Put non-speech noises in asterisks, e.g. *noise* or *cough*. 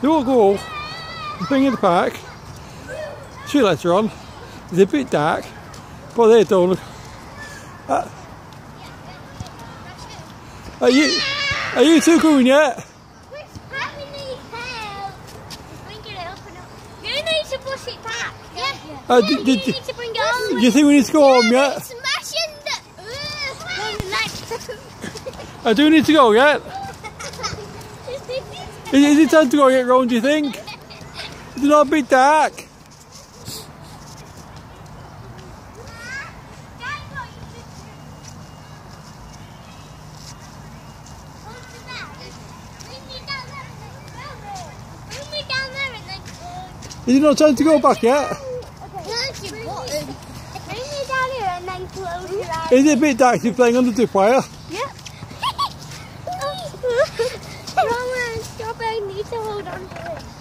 They won't go. The thing in the park. Lights are on. It's a bit dark, but they don't. Uh, are you are you two going yet? Uh, did, did, you need to bring it on. do you think we need to go home yet? Smashing the. I do need to go yet. *laughs* Is, it time to go get round, do you think? Is it not a bit dark? Is it not time to go back yet? Is it a bit dark be playing under the zip wire? Yep. To hold on to it.